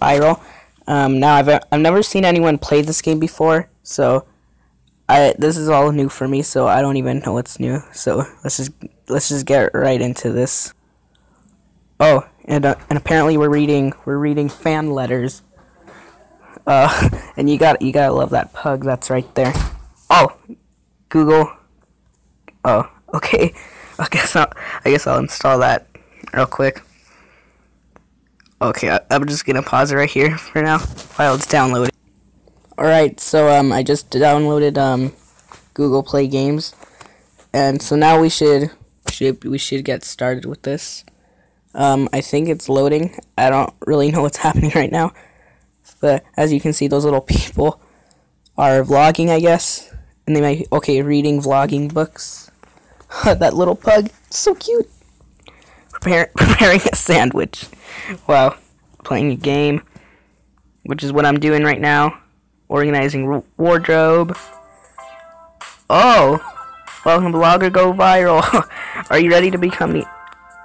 viral. Um, now I've I've never seen anyone play this game before, so I this is all new for me. So I don't even know what's new. So let's just let's just get right into this. Oh, and uh, and apparently we're reading we're reading fan letters. Uh, and you got you gotta love that pug that's right there. Oh, Google. Oh, okay. I guess I'll I guess I'll install that real quick. Okay, I, am just gonna pause it right here for now while it's downloading. Alright, so um, I just downloaded um, Google Play Games, and so now we should should we should get started with this. Um, I think it's loading. I don't really know what's happening right now, but as you can see, those little people are vlogging, I guess, and they might okay reading vlogging books. that little pug, so cute. Prepare, preparing a sandwich. Wow. Playing a game, which is what I'm doing right now. Organizing wardrobe. Oh! Welcome Vlogger Go Viral. Are you ready to become the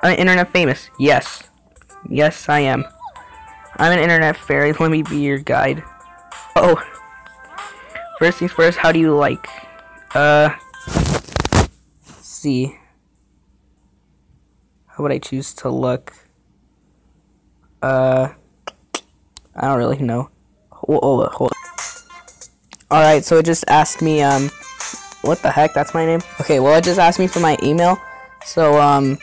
uh, internet famous? Yes. Yes, I am. I'm an internet fairy. Let me be your guide. Oh. First things first, how do you like? Uh. see. How would I choose to look? Uh, I don't really know. Hold, hold, hold. Alright, so it just asked me, um, what the heck? That's my name? Okay, well, it just asked me for my email. So, um,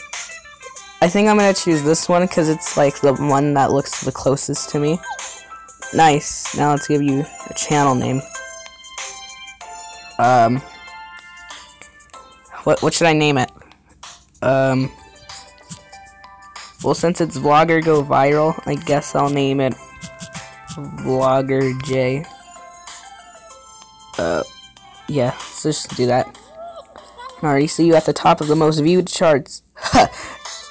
I think I'm gonna choose this one because it's like the one that looks the closest to me. Nice. Now let's give you a channel name. Um, what what should I name it? Um, well, since it's Vlogger Go Viral, I guess I'll name it Vlogger J. Uh, yeah, let's just do that. I already see you at the top of the most viewed charts.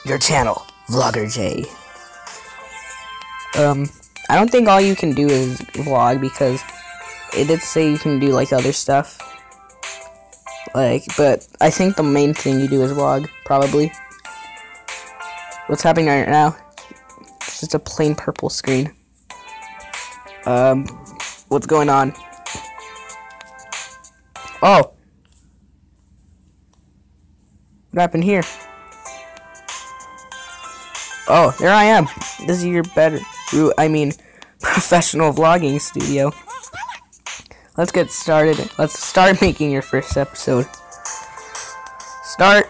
Your channel, Vlogger J. Um, I don't think all you can do is vlog because it did say you can do like other stuff. Like, but I think the main thing you do is vlog, probably. What's happening right now? It's just a plain purple screen. Um, what's going on? Oh! What happened here? Oh, there I am. This is your better, I mean, professional vlogging studio. Let's get started. Let's start making your first episode. Start.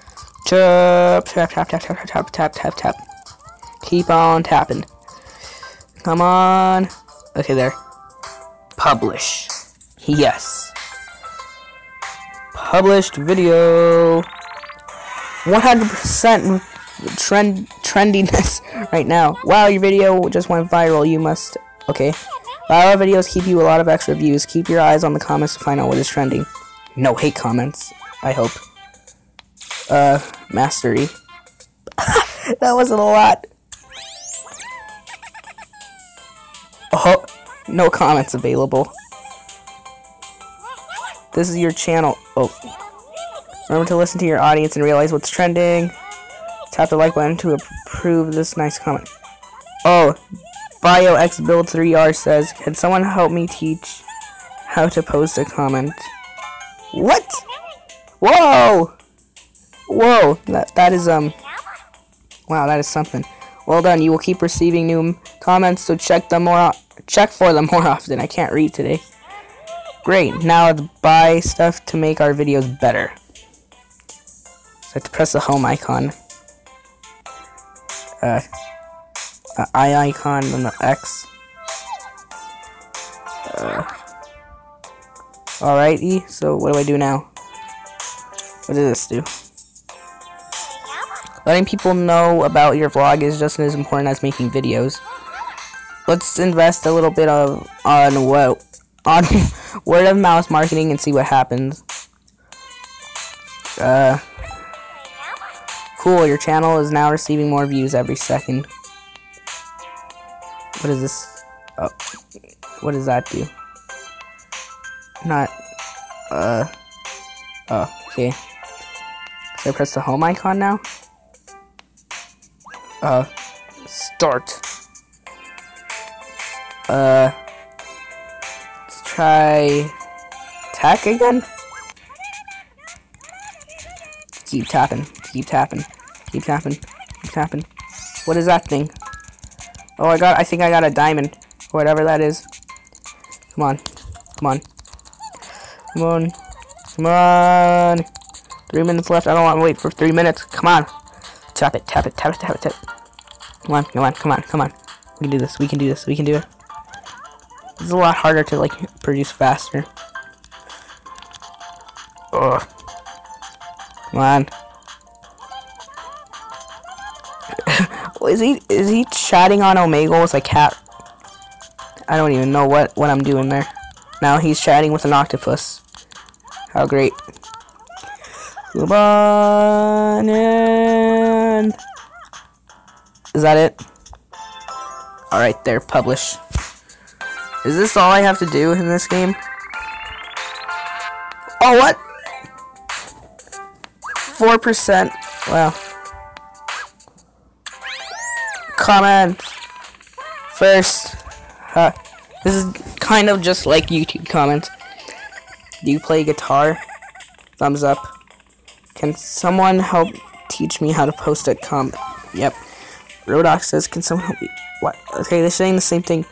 tap, tap, tap, tap, tap, tap, tap. Tap, tap. Keep on tapping. Come on. Okay, there. Publish. Yes. Published video. 100% trend trendiness right now. Wow, your video just went viral. You must. Okay. Viral videos keep you a lot of extra views. Keep your eyes on the comments to find out what is trending. No hate comments. I hope uh, mastery. that wasn't a lot. Oh, no comments available. This is your channel. Oh. Remember to listen to your audience and realize what's trending. Tap the like button to approve this nice comment. Oh, BioXBuild3R says, Can someone help me teach how to post a comment? What? Whoa! Whoa, that, that is, um, wow, that is something. Well done, you will keep receiving new comments, so check them more, check for them more often. I can't read today. Great, now let's buy stuff to make our videos better. So I have to press the home icon. Uh, the I icon and the X. Uh, Alrighty, so what do I do now? What does this do? Letting people know about your vlog is just as important as making videos. let's invest a little bit of on what on word of mouth marketing and see what happens. Uh, cool. Your channel is now receiving more views every second. What is this? Oh, what does that do? Not. Uh. Oh, okay. So I press the home icon now. Uh, start. Uh, let's try attack again. Keep tapping, keep tapping, keep tapping, keep tapping. What is that thing? Oh, I got, I think I got a diamond. Whatever that is. Come on, come on. Come on, come on. Three minutes left. I don't want to wait for three minutes. Come on. Tap it, tap it, tap it, tap it, tap it. Come on, come on, come on, come on. We can do this, we can do this, we can do it. It's a lot harder to, like, produce faster. Ugh. Come on. is he is he chatting on Omegle with a cat? I don't even know what what I'm doing there. Now he's chatting with an octopus. How great. Come in. Is that it? Alright, there, publish. Is this all I have to do in this game? Oh, what? 4%. Wow. Comment. First. Huh. This is kind of just like YouTube comments. Do you play guitar? Thumbs up. Can someone help teach me how to post a comment? Yep. Rodox says, can someone help me? What? Okay, they're saying the same thing.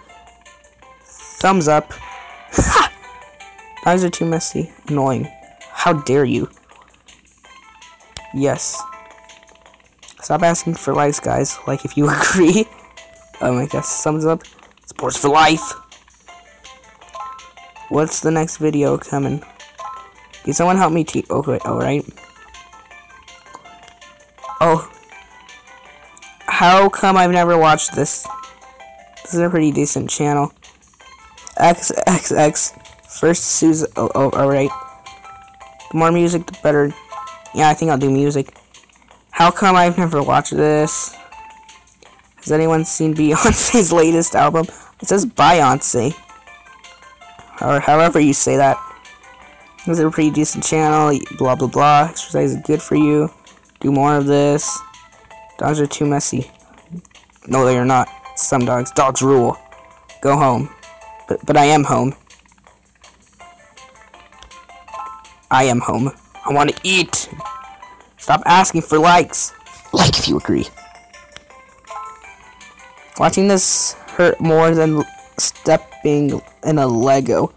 Thumbs up. Ha! Eyes are too messy. Annoying. How dare you? Yes. Stop asking for likes, guys. Like if you agree. Oh my gosh, thumbs up. Sports for life. What's the next video coming? Can someone help me teach? Oh, okay, oh, alright. Oh. How come I've never watched this? This is a pretty decent channel. XXX. First Susan. Oh, oh alright. The more music, the better. Yeah, I think I'll do music. How come I've never watched this? Has anyone seen Beyonce's latest album? It says Beyonce. Or however you say that. This is a pretty decent channel. Blah blah blah. Exercise is good for you. Do more of this. Dogs are too messy. No, they are not. Some dogs. Dogs rule. Go home. But, but I am home. I am home. I want to eat. Stop asking for likes. Like if you agree. Watching this hurt more than stepping in a Lego.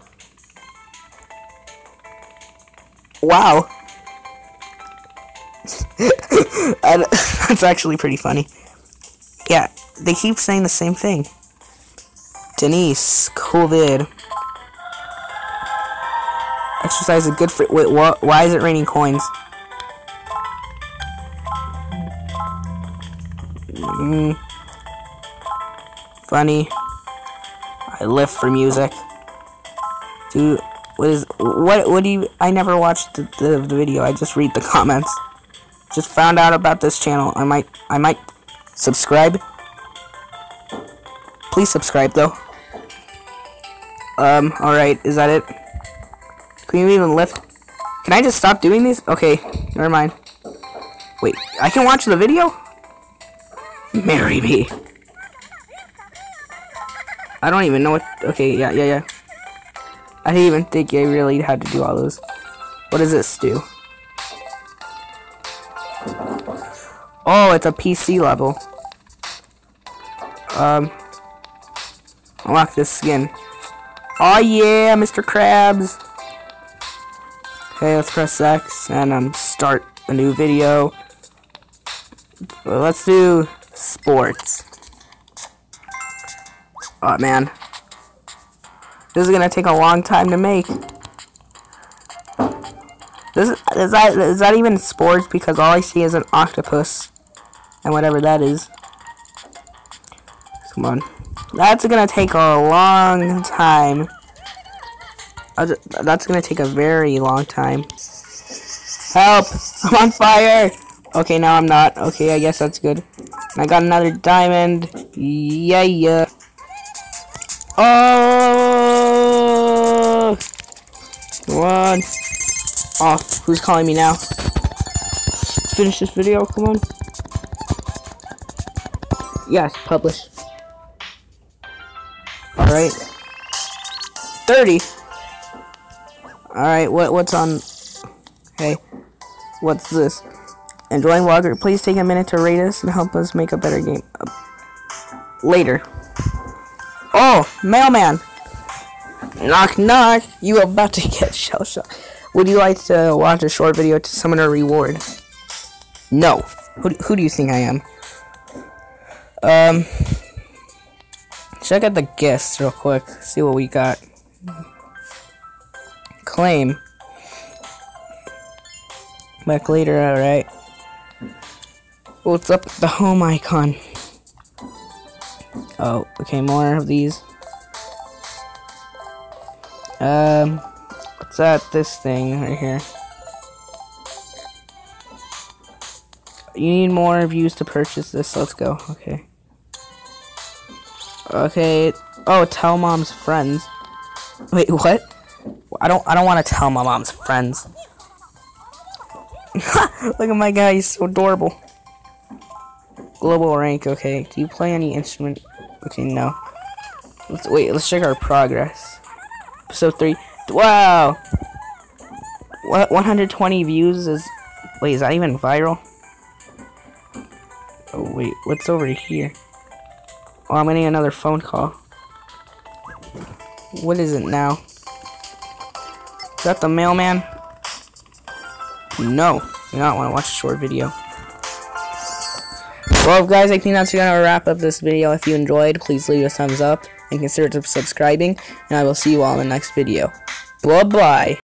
Wow. that's actually pretty funny. Yeah, they keep saying the same thing. Denise, COVID. Exercise is good for. Wait, what? Why is it raining coins? Mm. Funny. I live for music. Dude, what is what? What do you? I never watched the, the, the video. I just read the comments. Just found out about this channel. I might. I might subscribe. Please subscribe though. Um. All right. Is that it? Can you even lift? Can I just stop doing these? Okay. Never mind. Wait. I can watch the video. Marry me. I don't even know what. Okay. Yeah. Yeah. Yeah. I didn't even think I really had to do all those. What does this do? Oh, it's a PC level. Um, unlock this skin. Oh yeah, Mr. Krabs. Okay, let's press X and um start a new video. let's do sports. Oh man, this is gonna take a long time to make. This is, is that is that even sports? Because all I see is an octopus, and whatever that is. Come on, That's gonna take a long time. Uh, that's gonna take a very long time. Help! I'm on fire! Okay, now I'm not. Okay, I guess that's good. I got another diamond. Yeah, yeah. Oh! One. Oh, who's calling me now? Finish this video, come on. Yes, publish. Alright. 30. Alright, what what's on Hey. What's this? Enjoying Vlogger, please take a minute to rate us and help us make a better game. Uh, later. Oh, mailman. Knock knock. You about to get shell shock. Would you like to watch a short video to summon a reward? No. Who, who do you think I am? Um, check out the guests real quick. See what we got. Claim. Back later, alright. What's up with the home icon? Oh, okay, more of these. Um, what's that? This thing right here. You need more views to purchase this. Let's go. Okay. Okay. Oh, tell mom's friends. Wait, what? I don't. I don't want to tell my mom's friends. Look at my guy. He's so adorable. Global rank, okay. Do you play any instrument? Okay, no. Let's wait, let's check our progress. Episode 3. Wow! What 120 views is wait, is that even viral? Oh wait, what's over here? Oh I'm getting another phone call. What is it now? Is that the mailman? No, you not want to watch a short video. Well, guys, I think that's gonna wrap up this video. If you enjoyed, please leave a thumbs up and consider subscribing, and I will see you all in the next video. Bye-bye.